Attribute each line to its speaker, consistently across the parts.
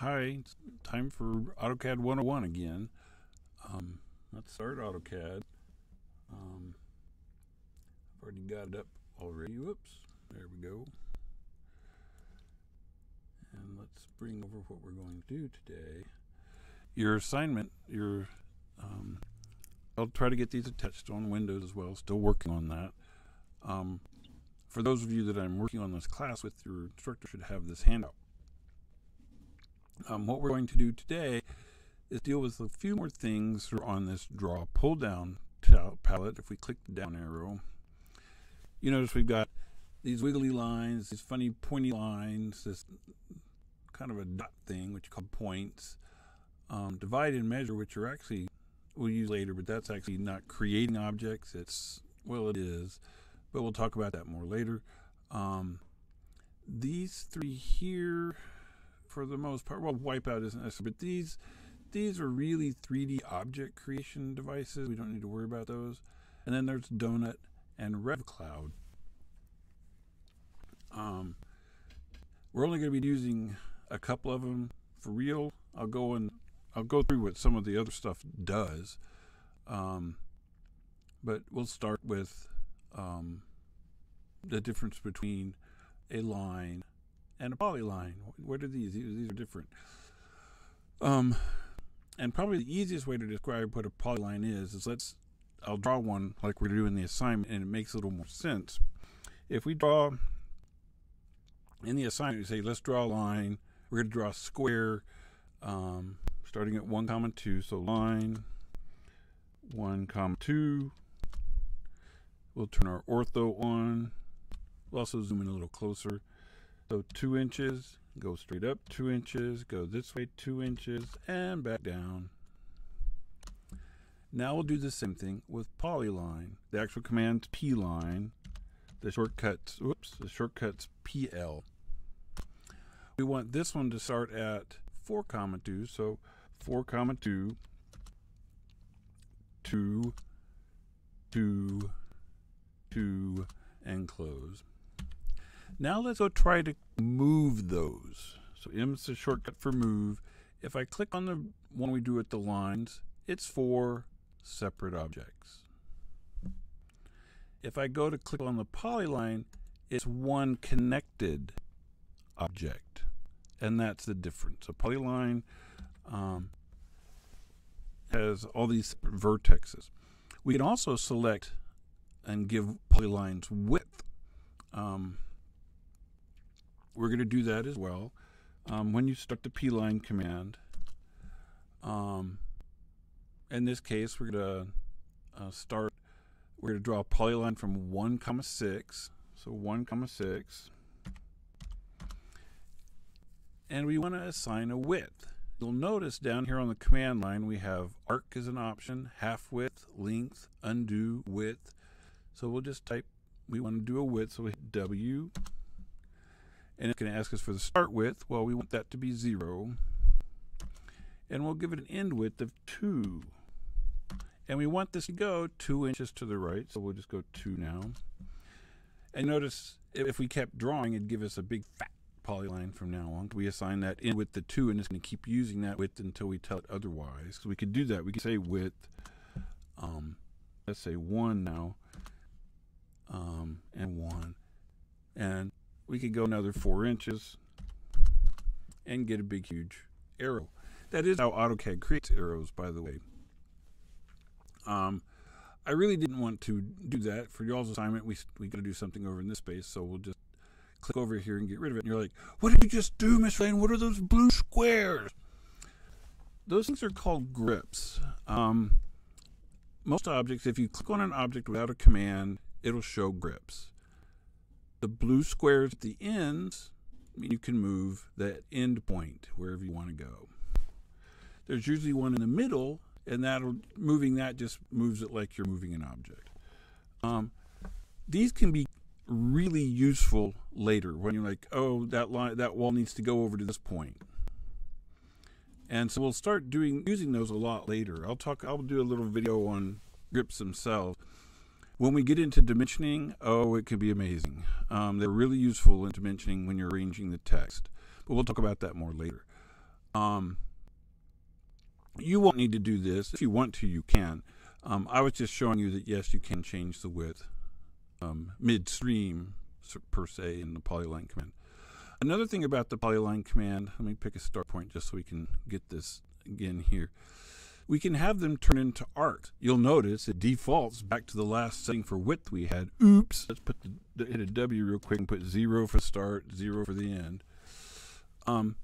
Speaker 1: Hi, it's time for AutoCAD 101 again. Um, let's start AutoCAD. Um, I've already got it up already. Whoops, there we go. And let's bring over what we're going to do today. Your assignment, your, um, I'll try to get these attached on Windows as well, still working on that. Um, for those of you that I'm working on this class with, your instructor should have this handout. Um, what we're going to do today is deal with a few more things on this draw pull down palette. If we click the down arrow, you notice we've got these wiggly lines, these funny pointy lines, this kind of a dot thing, which you call points, um, divide and measure, which are actually we'll use later, but that's actually not creating objects. It's well, it is, but we'll talk about that more later. Um, these three here for the most part. Well, Wipeout isn't necessary, but these these are really 3D object creation devices. We don't need to worry about those. And then there's Donut and RevCloud. Um, we're only going to be using a couple of them for real. I'll go and I'll go through what some of the other stuff does. Um, but we'll start with um, the difference between a line and a polyline. What are these? These are different. Um, and probably the easiest way to describe what a polyline is is let's I'll draw one like we're doing the assignment, and it makes a little more sense. If we draw in the assignment, we say let's draw a line. We're going to draw a square, um, starting at one comma two. So line one comma two. We'll turn our ortho on. We'll also zoom in a little closer. So two inches, go straight up two inches, go this way two inches, and back down. Now we'll do the same thing with polyline. The actual command's p-line. The shortcuts, whoops, the shortcut's pl. We want this one to start at 4 comma 2, so 4 comma 2, 2, 2, 2, and close. Now let's go try to move those. So M is the shortcut for move. If I click on the one we do with the lines, it's four separate objects. If I go to click on the polyline, it's one connected object. And that's the difference. A polyline um, has all these vertexes. We can also select and give polylines width. Um, we're going to do that as well. Um, when you start the p-line command, um, in this case, we're going to uh, start, we're going to draw a polyline from 1 comma 6. So 1 comma 6. And we want to assign a width. You'll notice down here on the command line we have arc as an option, half width, length, undo, width. So we'll just type, we want to do a width, so we hit W and it's going to ask us for the start width. Well, we want that to be 0. And we'll give it an end width of 2. And we want this to go 2 inches to the right, so we'll just go 2 now. And notice if we kept drawing, it'd give us a big fat polyline from now on. We assign that end width to 2, and it's going to keep using that width until we tell it otherwise. So we could do that. We could say width, um, let's say 1 now, um, and 1. And we could go another four inches and get a big, huge arrow. That is how AutoCAD creates arrows, by the way. Um, I really didn't want to do that for y'all's assignment. We we got to do something over in this space, so we'll just click over here and get rid of it. And you're like, "What did you just do, Miss Lane? What are those blue squares?" Those things are called grips. Um, most objects, if you click on an object without a command, it'll show grips the blue squares at the ends, you can move that end point wherever you want to go. There's usually one in the middle, and that'll moving that just moves it like you're moving an object. Um, these can be really useful later when you're like, oh, that line, that wall needs to go over to this point. And so we'll start doing using those a lot later. I'll talk. I'll do a little video on grips themselves. When we get into dimensioning, oh, it can be amazing. Um, they're really useful in dimensioning when you're arranging the text, but we'll talk about that more later. Um, you won't need to do this. If you want to, you can. Um, I was just showing you that yes, you can change the width um, midstream per se in the polyline command. Another thing about the polyline command, let me pick a start point just so we can get this again here. We can have them turn into arcs. You'll notice it defaults back to the last setting for width we had. Oops. Let's put the, hit a W real quick and put zero for start, zero for the end. Um,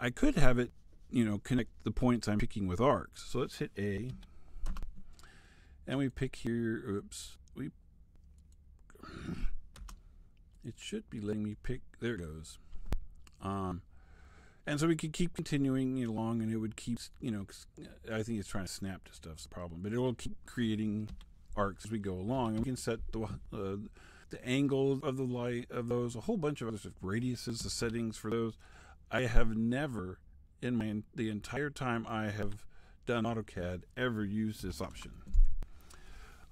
Speaker 1: I could have it, you know, connect the points I'm picking with arcs. So let's hit A. And we pick here, oops, we, it should be letting me pick, there it goes. Um, and so we could keep continuing along, and it would keep, you know, I think it's trying to snap to stuff's problem, but it will keep creating arcs as we go along, and we can set the uh, the angle of the light of those, a whole bunch of other stuff, radiuses, the settings for those. I have never, in my the entire time I have done AutoCAD, ever used this option.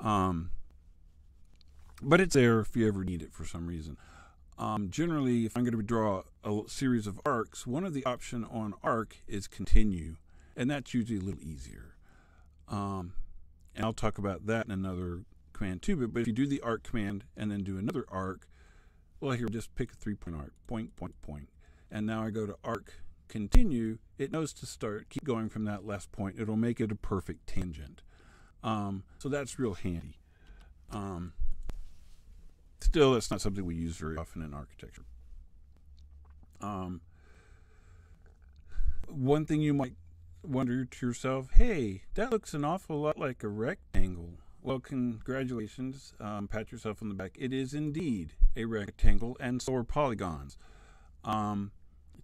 Speaker 1: Um, but it's there if you ever need it for some reason. Um, generally, if I'm going to draw a series of arcs, one of the option on arc is continue, and that's usually a little easier. Um, and I'll talk about that in another command too. But, but if you do the arc command and then do another arc, well, here just pick a three-point arc, point, point, point, and now I go to arc continue. It knows to start, keep going from that last point. It'll make it a perfect tangent. Um, so that's real handy. Um, Still, that's not something we use very often in architecture. Um, one thing you might wonder to yourself, hey, that looks an awful lot like a rectangle. Well, congratulations. Um, pat yourself on the back. It is indeed a rectangle, and so are polygons. Um,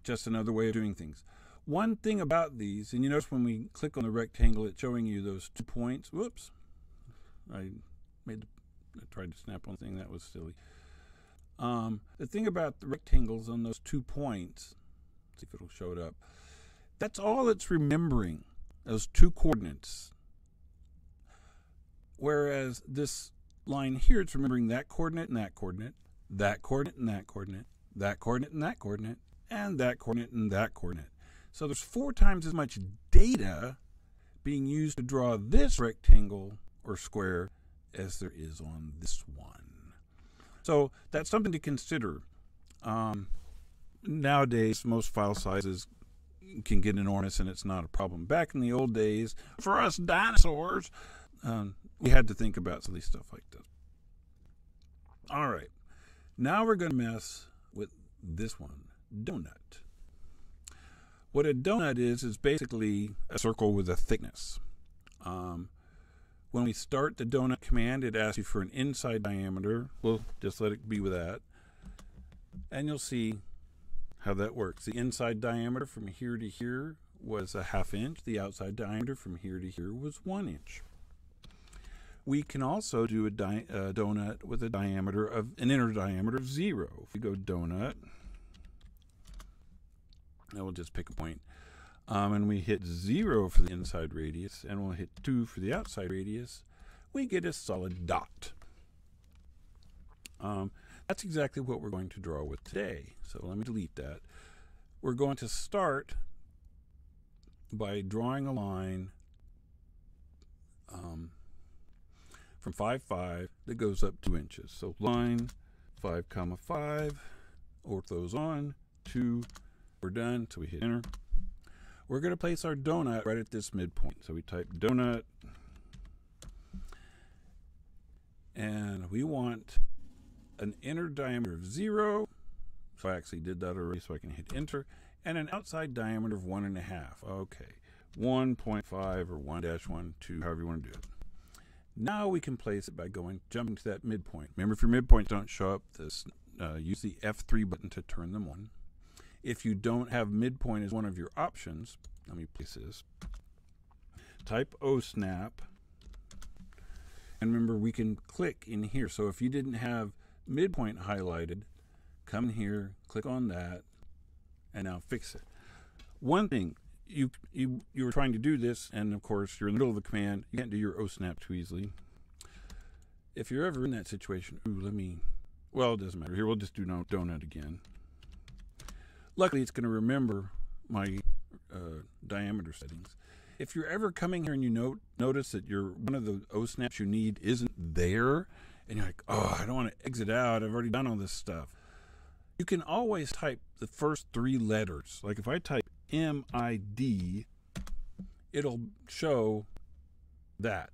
Speaker 1: just another way of doing things. One thing about these, and you notice when we click on the rectangle, it's showing you those two points. Whoops. I made the I tried to snap one thing that was silly. Um, the thing about the rectangles on those two points, see if it'll show it up. That's all it's remembering, those two coordinates. Whereas this line here, it's remembering that coordinate and that coordinate, that coordinate and that coordinate, that coordinate and that coordinate, and that coordinate and that coordinate. So there's four times as much data being used to draw this rectangle or square as there is on this one. So that's something to consider. Um, nowadays, most file sizes can get enormous and it's not a problem. Back in the old days, for us dinosaurs, um, we had to think about silly stuff like this. All right, now we're going to mess with this one, donut. What a donut is, is basically a circle with a thickness. Um, when we start the donut command, it asks you for an inside diameter. We'll just let it be with that. And you'll see how that works. The inside diameter from here to here was a half inch. The outside diameter from here to here was one inch. We can also do a, a donut with a diameter of an inner diameter of zero. If we go donut, I will just pick a point. Um, and we hit 0 for the inside radius, and we'll hit 2 for the outside radius, we get a solid dot. Um, that's exactly what we're going to draw with today. So let me delete that. We're going to start by drawing a line um, from 5, 5 that goes up 2 inches. So line 5, comma 5, orthos on, 2, we're done. So we hit enter. We're going to place our donut right at this midpoint. So we type donut, and we want an inner diameter of zero. So I actually did that already, so I can hit enter, and an outside diameter of one and a half. Okay, 1.5 or 1 dash 1, 2, however you want to do it. Now we can place it by going jumping to that midpoint. Remember, if your midpoints don't show up, this, uh, use the F3 button to turn them on. If you don't have midpoint as one of your options, let me place this. Type OSNAP. And remember, we can click in here. So if you didn't have midpoint highlighted, come here, click on that, and now fix it. One thing, you you you were trying to do this, and of course you're in the middle of the command. You can't do your OSNAP too easily. If you're ever in that situation, ooh, let me. Well, it doesn't matter. Here, we'll just do no donut again. Luckily, it's going to remember my uh, diameter settings. If you're ever coming here and you note, notice that your one of the O snaps you need isn't there, and you're like, oh, I don't want to exit out. I've already done all this stuff. You can always type the first three letters. Like if I type MID, it'll show that.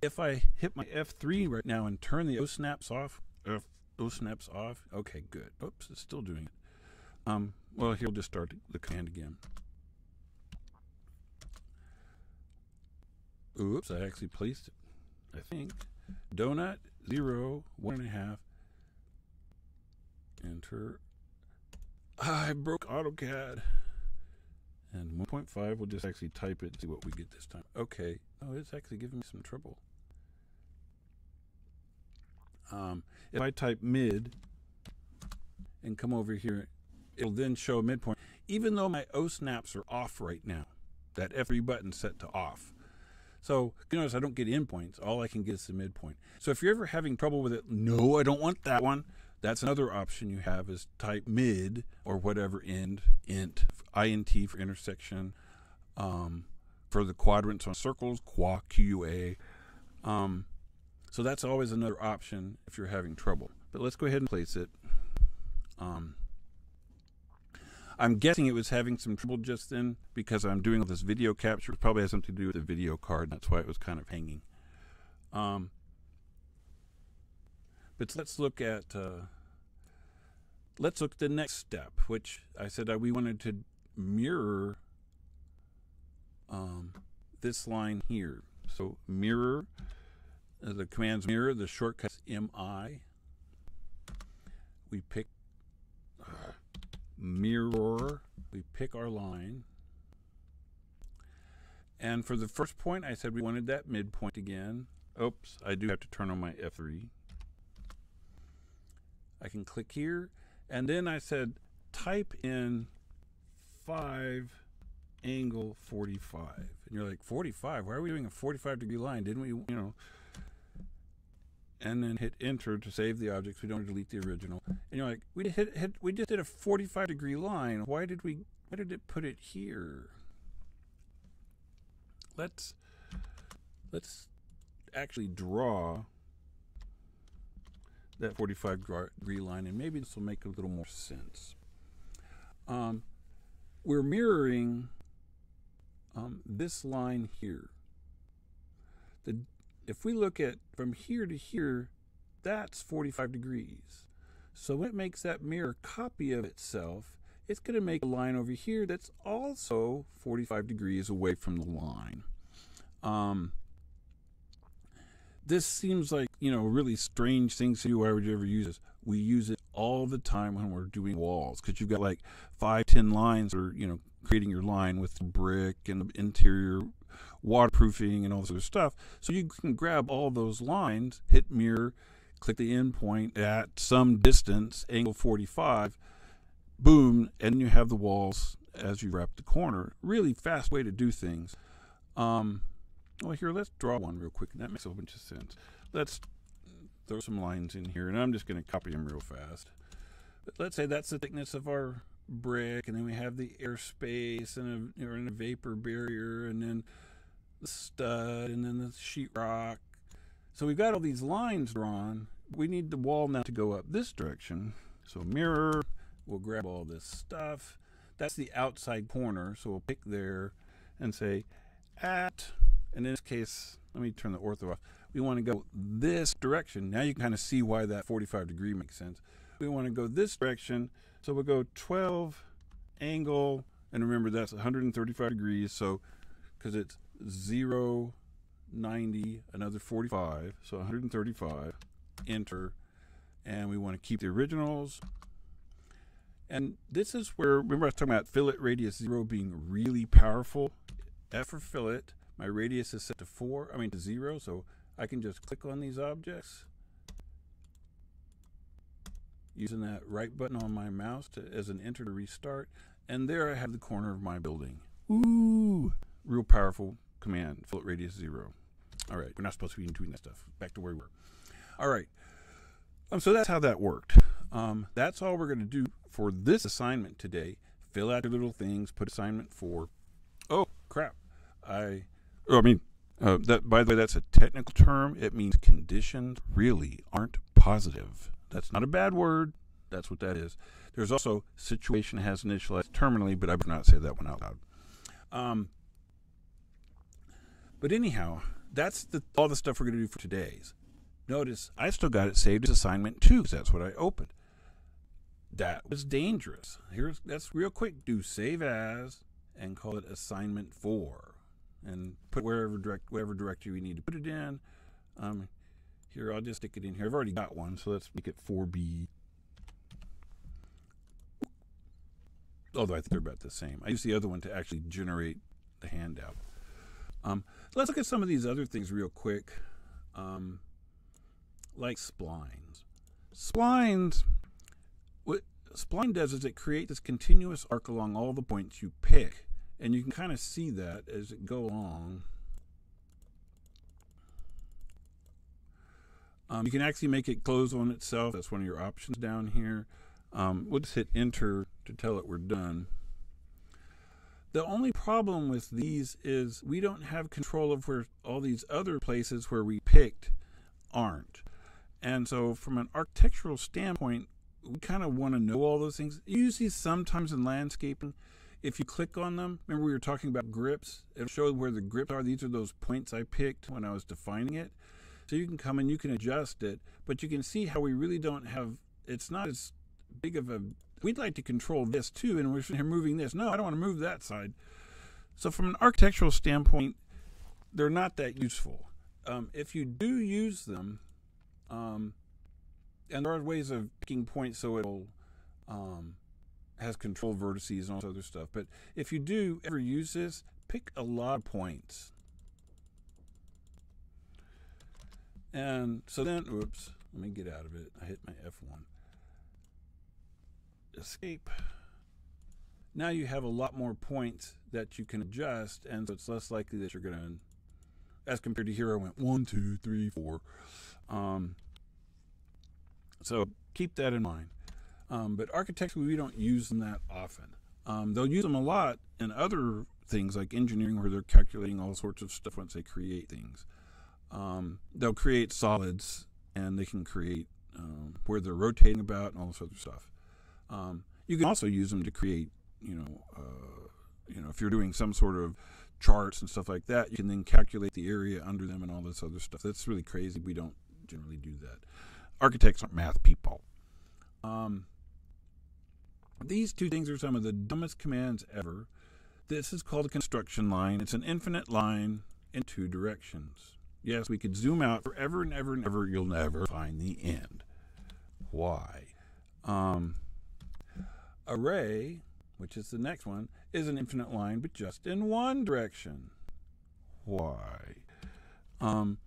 Speaker 1: If I hit my F3 right now and turn the O snaps off, F, O snaps off, okay, good. Oops, it's still doing it. Um, well, here we'll just start the command again. Oops, I actually placed it. I think. Donut, zero, one and a half. Enter. I broke AutoCAD. And 1.5, we'll just actually type it and see what we get this time. Okay. Oh, it's actually giving me some trouble. Um, if I type mid and come over here, it'll then show a midpoint. Even though my O snaps are off right now, that F3 button set to off. So you notice I don't get endpoints. All I can get is the midpoint. So if you're ever having trouble with it, no, I don't want that one. That's another option you have is type mid or whatever end, int, int for intersection. Um, for the quadrants on circles, qua, QA. Um, so that's always another option if you're having trouble. But let's go ahead and place it. Um, I'm guessing it was having some trouble just then because I'm doing all this video capture. It probably has something to do with the video card. That's why it was kind of hanging. Um, but let's look at uh, let's look at the next step, which I said uh, we wanted to mirror um, this line here. So mirror, uh, the commands mirror, the shortcut MI. We pick uh, mirror, we pick our line. And for the first point, I said we wanted that midpoint again. Oops, I do have to turn on my F3. I can click here. And then I said type in 5 angle 45. And you're like, 45? Why are we doing a 45 degree line? Didn't we, you know? And then hit enter to save the objects. We don't delete the original. And you're like, we hit, hit we just did a 45 degree line. Why did we why did it put it here? Let's let's actually draw that 45 degree line and maybe this will make a little more sense. Um, we're mirroring um, this line here. The, if we look at from here to here, that's 45 degrees. So when it makes that mirror copy of itself, it's going to make a line over here that's also 45 degrees away from the line. Um, this seems like, you know, really strange things to do. Why would you ever use this? We use it all the time when we're doing walls because you've got like five, ten lines or, you know, creating your line with brick and the interior waterproofing and all this other stuff. So you can grab all those lines, hit mirror, click the endpoint at some distance, angle 45, boom, and you have the walls as you wrap the corner. Really fast way to do things. Um, well, here, let's draw one real quick. That makes a bunch of sense. Let's throw some lines in here, and I'm just going to copy them real fast. But let's say that's the thickness of our brick, and then we have the airspace and a, and a vapor barrier, and then the stud, and then the sheetrock. So we've got all these lines drawn. We need the wall now to go up this direction. So mirror, we'll grab all this stuff. That's the outside corner, so we'll pick there and say at, and in this case, let me turn the ortho off. We want to go this direction. Now you can kind of see why that 45 degree makes sense. We want to go this direction so we'll go 12 angle, and remember that's 135 degrees. So because it's 0, 90, another 45, so 135, enter, and we want to keep the originals. And this is where, remember I was talking about fillet radius 0 being really powerful? F for fillet, my radius is set to 4, I mean to 0, so I can just click on these objects using that right button on my mouse to, as an enter to restart. And there I have the corner of my building. Ooh, real powerful command, fillet radius zero. All right, we're not supposed to be doing that stuff. Back to where we were. All right. Um, so that's how that worked. Um, that's all we're going to do for this assignment today. Fill out your little things, put assignment four. crap. I, oh, I mean, uh, that by the way, that's a technical term. It means conditions really aren't positive. That's not a bad word. That's what that is. There's also situation has initialized terminally, but I would not say that one out loud. Um, but anyhow, that's the, all the stuff we're going to do for today's. Notice I still got it saved as assignment two because that's what I opened. That was dangerous. Here's that's real quick. Do save as and call it assignment four, and put wherever direct whatever directory we need to put it in. Um, here I'll just stick it in here. I've already got one, so let's make it 4B. Although I think they're about the same. I use the other one to actually generate the handout. Um, let's look at some of these other things real quick, um, like splines. Splines spline does is it creates this continuous arc along all the points you pick. And you can kind of see that as it go along. Um, you can actually make it close on itself. That's one of your options down here. Um, we'll just hit enter to tell it we're done. The only problem with these is we don't have control of where all these other places where we picked aren't. And so from an architectural standpoint, we kind of want to know all those things. Usually, sometimes in landscaping, if you click on them, remember we were talking about grips? It'll show where the grips are. These are those points I picked when I was defining it. So you can come and you can adjust it, but you can see how we really don't have. It's not as big of a. We'd like to control this too, and we're moving this. No, I don't want to move that side. So from an architectural standpoint, they're not that useful. Um, if you do use them, um, and there are ways of picking points so it'll um, has control vertices and all this other stuff. But if you do ever use this, pick a lot of points. And so then, oops, let me get out of it. I hit my F1. Escape. Now you have a lot more points that you can adjust, and so it's less likely that you're going to, as compared to here, I went one, two, three, four. Um, so keep that in mind. Um, but architecturally, we don't use them that often. Um, they'll use them a lot in other things like engineering, where they're calculating all sorts of stuff once they create things. Um, they'll create solids, and they can create um, where they're rotating about and all this other stuff. Um, you can also use them to create, you know, uh, you know, if you're doing some sort of charts and stuff like that, you can then calculate the area under them and all this other stuff. That's really crazy. We don't generally do that architects aren't math people. Um, these two things are some of the dumbest commands ever. This is called a construction line. It's an infinite line in two directions. Yes, we could zoom out forever and ever and ever. You'll never find the end. Why? Um, ray, which is the next one, is an infinite line, but just in one direction. Why? Um,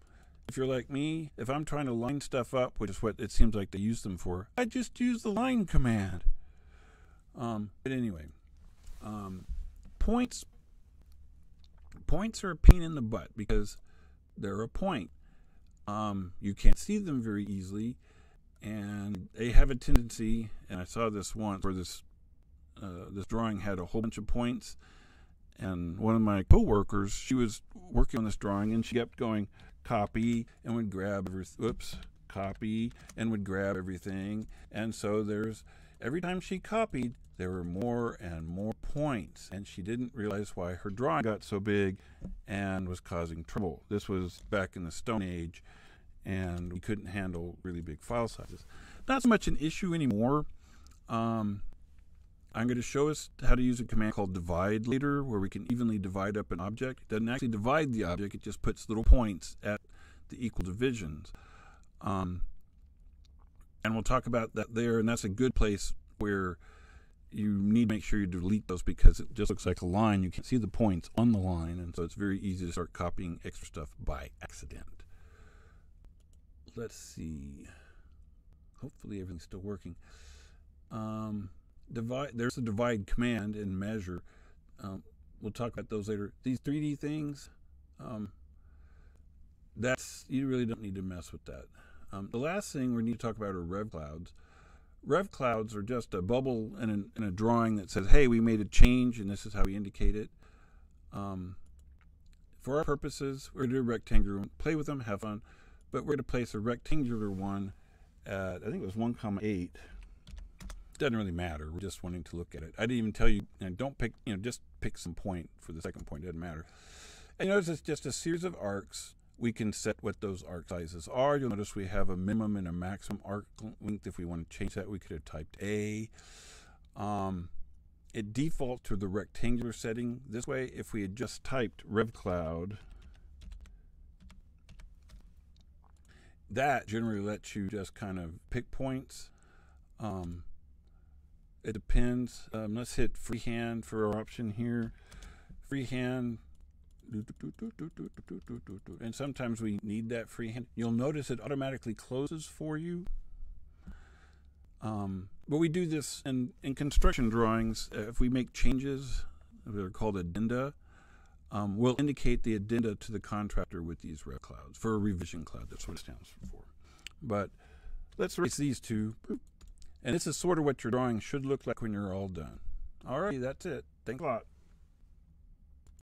Speaker 1: if you're like me, if I'm trying to line stuff up, which is what it seems like they use them for, I just use the line command. Um, but anyway, um, points points are a pain in the butt because they're a point. Um, you can't see them very easily, and they have a tendency. And I saw this once where this uh, this drawing had a whole bunch of points, and one of my coworkers, she was working on this drawing, and she kept going, copy and would grab oops copy and would grab everything. And so there's every time she copied there were more and more points. And she didn't realize why her drawing got so big and was causing trouble. This was back in the stone age and we couldn't handle really big file sizes. Not so much an issue anymore. Um, I'm going to show us how to use a command called divide later, where we can evenly divide up an object. It doesn't actually divide the object, it just puts little points at the equal divisions. Um, and we'll talk about that there, and that's a good place where you need to make sure you delete those because it just looks like a line. You can't see the points on the line, and so it's very easy to start copying extra stuff by accident. Let's see. Hopefully everything's still working. Um, divide there's a divide command in measure um, we'll talk about those later these 3d things um, that's you really don't need to mess with that um, the last thing we need to talk about are rev clouds rev clouds are just a bubble in, an, in a drawing that says hey we made a change and this is how we indicate it Um, for our purposes, we're going to do a rectangular one. Play with them, have fun. But we're going to place a rectangular one at, I think it was 1 comma 8. Doesn't really matter. We're just wanting to look at it. I didn't even tell you, know, don't pick, you know, just pick some point for the second point. It doesn't matter. And notice it's just a series of arcs. We can set what those arc sizes are. You'll notice we have a minimum and a maximum arc length. If we want to change that, we could have typed A. Um, it defaults to the rectangular setting. This way, if we had just typed RevCloud, that generally lets you just kind of pick points. Um, it depends. Um, let's hit freehand for our option here. Freehand. And sometimes we need that freehand. You'll notice it automatically closes for you. Um, but we do this in, in construction drawings. Uh, if we make changes, they're called addenda, um, we'll indicate the addenda to the contractor with these rev clouds for a revision cloud. That's what it stands for. But let's erase these two. And this is sort of what your drawing should look like when you're all done. All right, that's it. Thanks a lot.